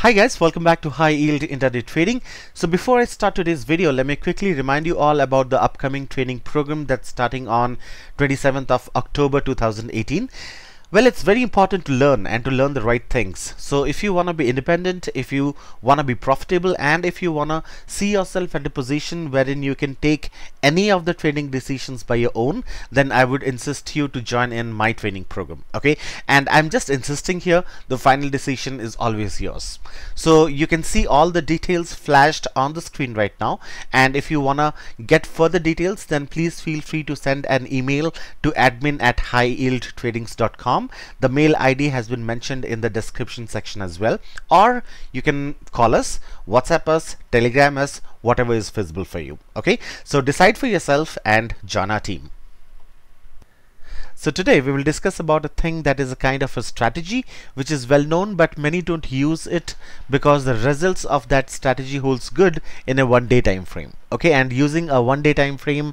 Hi guys, welcome back to High Yield Intraday Trading. So before I start today's video, let me quickly remind you all about the upcoming training program that's starting on 27th of October 2018. Well, it's very important to learn and to learn the right things. So if you want to be independent, if you want to be profitable, and if you want to see yourself at a position wherein you can take any of the trading decisions by your own, then I would insist you to join in my training program. Okay. And I'm just insisting here, the final decision is always yours. So you can see all the details flashed on the screen right now. And if you want to get further details, then please feel free to send an email to admin at highyieldtradings.com the mail ID has been mentioned in the description section as well. Or you can call us, WhatsApp us, Telegram us, whatever is feasible for you. Okay, so decide for yourself and join our team. So today we will discuss about a thing that is a kind of a strategy which is well known but many don't use it because the results of that strategy holds good in a one day time frame. Okay, and using a one day time frame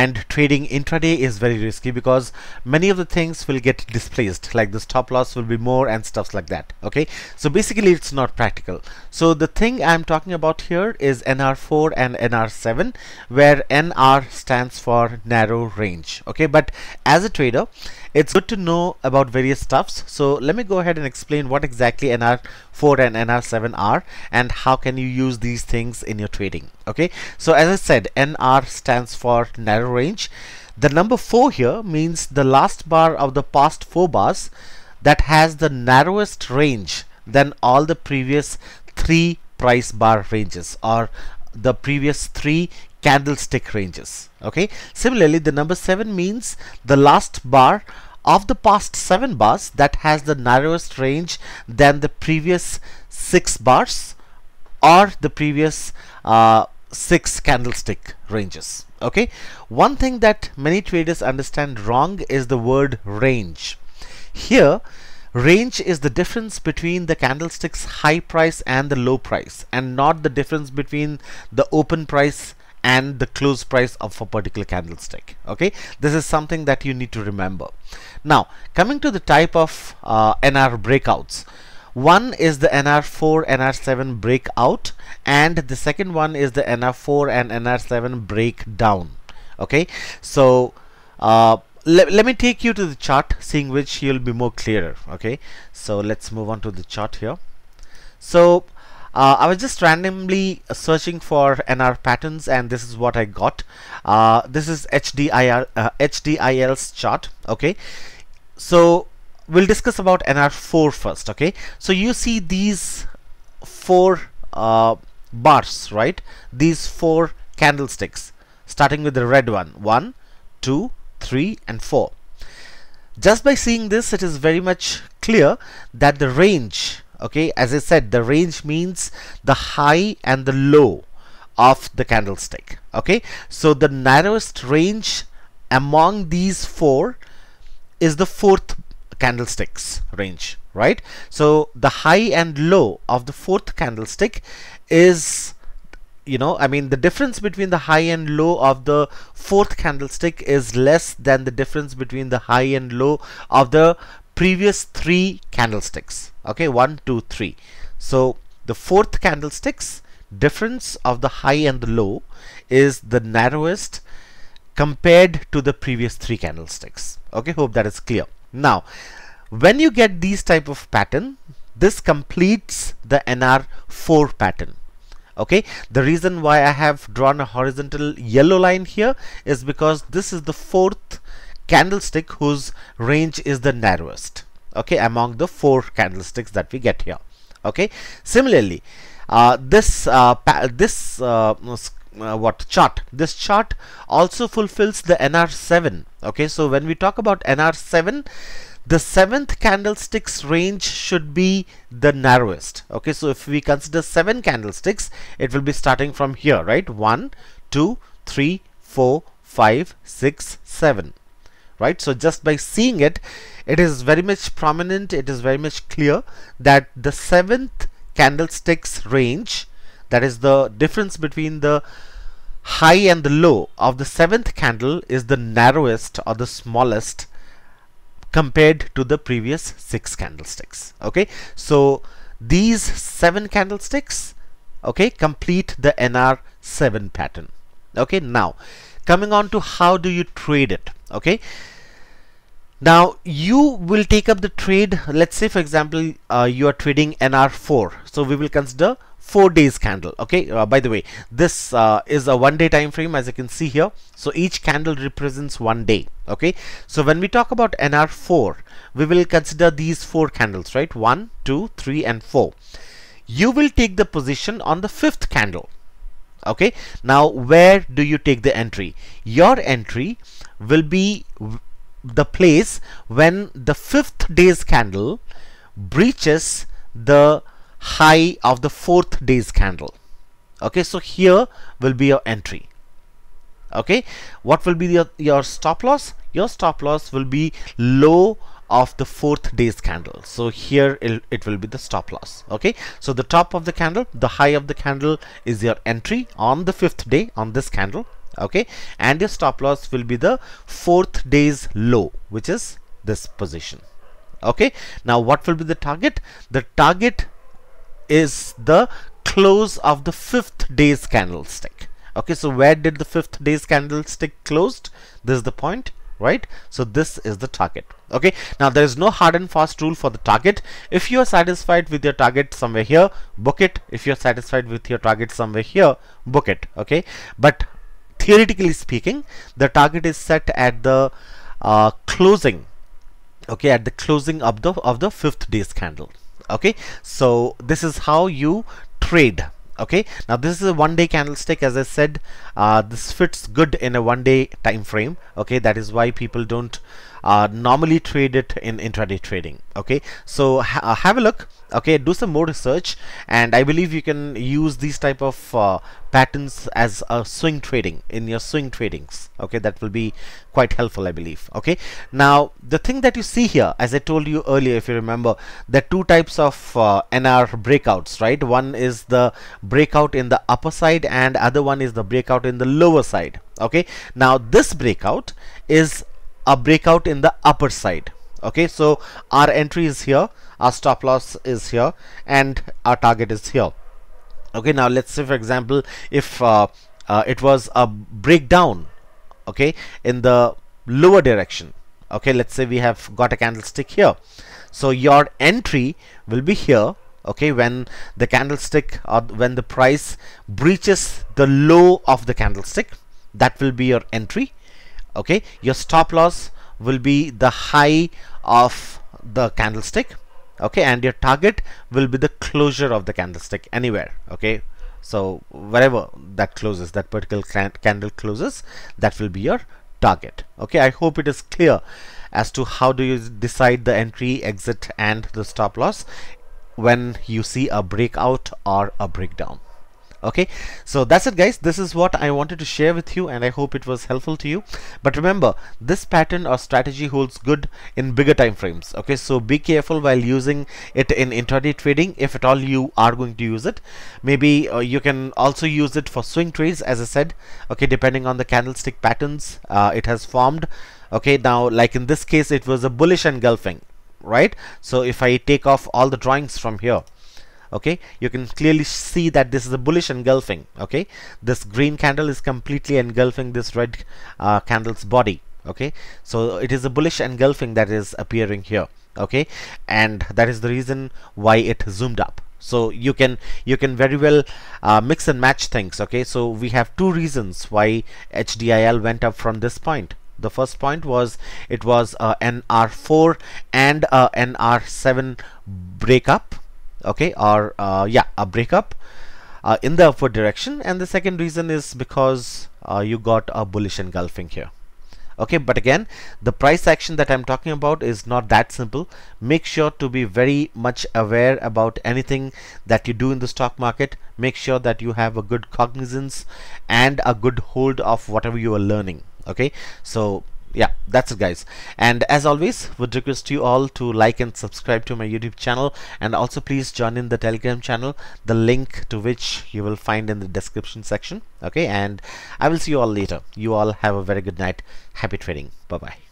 and trading intraday is very risky because many of the things will get displaced like the stop loss will be more and stuff like that okay? So basically it's not practical. So the thing I'm talking about here is NR4 and NR7 where NR stands for narrow range okay? But as a trader it's good to know about various stuffs. So let me go ahead and explain what exactly NR4 and NR7 are and how can you use these things in your trading okay? So as I said NR stands for narrow range. The number 4 here means the last bar of the past 4 bars that has the narrowest range than all the previous 3 price bar ranges or the previous 3 candlestick ranges. Okay? Similarly the number 7 means the last bar of the past 7 bars that has the narrowest range than the previous 6 bars or the previous uh, 6 candlestick ranges. Okay? One thing that many traders understand wrong is the word range. Here range is the difference between the candlestick's high price and the low price and not the difference between the open price and the close price of a particular candlestick okay? This is something that you need to remember. Now coming to the type of uh, NR breakouts. One is the NR4 NR7 breakout and the second one is the NR4 and NR7 breakdown okay? So uh, let, let me take you to the chart seeing which you'll be more clearer okay? So let's move on to the chart here. So uh, I was just randomly searching for NR patterns and this is what I got. Uh, this is HDIL, uh, HDIL's chart. Okay. So we'll discuss about NR4 first. Okay. So you see these four uh, bars, right? These four candlesticks starting with the red one. One, two, three and four. Just by seeing this, it is very much clear that the range okay as I said the range means the high and the low of the candlestick. Okay so the narrowest range among these four is the fourth candlesticks range right? So the high and low of the fourth candlestick is you know I mean the difference between the high and low of the fourth candlestick is less than the difference between the high and low of the previous three candlesticks. Okay one two three. So the fourth candlesticks difference of the high and the low is the narrowest compared to the previous three candlesticks. Okay hope that is clear. Now when you get these type of pattern this completes the NR4 pattern. Okay the reason why I have drawn a horizontal yellow line here is because this is the fourth candlestick whose range is the narrowest okay among the four candlesticks that we get here okay. Similarly uh, this uh, this uh, uh, what chart this chart also fulfills the NR7 okay. So when we talk about NR7 the seventh candlesticks range should be the narrowest okay. So if we consider seven candlesticks it will be starting from here right. One two three four five six seven right? So just by seeing it it is very much prominent it is very much clear that the seventh candlesticks range that is the difference between the high and the low of the seventh candle is the narrowest or the smallest compared to the previous six candlesticks okay? So these seven candlesticks okay complete the NR7 pattern okay? Now coming on to how do you trade it okay. Now you will take up the trade. Let's say for example uh, you are trading NR4 so we will consider four days candle. Okay. Uh, by the way this uh, is a one day time frame as you can see here. So each candle represents one day. Okay. So when we talk about nr4 we will consider these four candles right? One two three and four. You will take the position on the fifth candle. Okay. Now where do you take the entry? Your entry will be the place when the fifth day's candle breaches the high of the fourth day's candle. Okay so here will be your entry. Okay what will be your, your stop loss? Your stop loss will be low of the fourth day's candle. So here it, it will be the stop loss. Okay so the top of the candle the high of the candle is your entry on the fifth day on this candle okay? And your stop loss will be the fourth day's low which is this position. Okay? Now what will be the target? The target is the close of the fifth day's candlestick. Okay? So where did the fifth day's candlestick closed? This is the point right? So this is the target. Okay? Now there is no hard and fast rule for the target. If you are satisfied with your target somewhere here book it. If you're satisfied with your target somewhere here book it. Okay? But theoretically speaking the target is set at the uh, closing okay at the closing of the of the fifth day's candle okay? So this is how you trade okay? Now this is a one day candlestick. As I said uh, this fits good in a one day time frame okay? That is why people don't uh, normally trade it in intraday trading okay? So ha uh, have a look okay? Do some more research and I believe you can use these type of uh, patterns as a swing trading in your swing tradings okay? That will be quite helpful I believe okay? Now the thing that you see here as I told you earlier if you remember the two types of uh, NR breakouts right? One is the breakout in the upper side and other one is the breakout in the lower side okay? Now this breakout is a breakout in the upper side. Okay so our entry is here our stop loss is here and our target is here. Okay now let's say for example if uh, uh, it was a breakdown okay in the lower direction. Okay let's say we have got a candlestick here. So your entry will be here okay when the candlestick or when the price breaches the low of the candlestick that will be your entry okay your stop loss will be the high of the candlestick okay and your target will be the closure of the candlestick anywhere okay. So wherever that closes that particular candle closes that will be your target okay. I hope it is clear as to how do you decide the entry exit and the stop loss when you see a breakout or a breakdown okay? So that's it guys. This is what I wanted to share with you and I hope it was helpful to you. But remember this pattern or strategy holds good in bigger time frames. Okay? So be careful while using it in intraday trading if at all you are going to use it. Maybe uh, you can also use it for swing trades as I said. Okay? Depending on the candlestick patterns uh, it has formed. Okay? Now like in this case it was a bullish engulfing right? So if I take off all the drawings from here okay? You can clearly see that this is a bullish engulfing. Okay? This green candle is completely engulfing this red uh, candle's body. Okay? So it is a bullish engulfing that is appearing here. Okay? And that is the reason why it zoomed up. So you can you can very well uh, mix and match things. Okay? So we have two reasons why HDIL went up from this point. The first point was it was uh, NR4 and uh, NR7 breakup okay or uh, yeah a breakup uh, in the upward direction. And the second reason is because uh, you got a bullish engulfing here. Okay but again the price action that I'm talking about is not that simple. Make sure to be very much aware about anything that you do in the stock market. Make sure that you have a good cognizance and a good hold of whatever you are learning. Okay so yeah that's it guys. And as always would request you all to like and subscribe to my youtube channel. And also please join in the telegram channel the link to which you will find in the description section. Okay and i will see you all later. You all have a very good night. Happy trading. Bye bye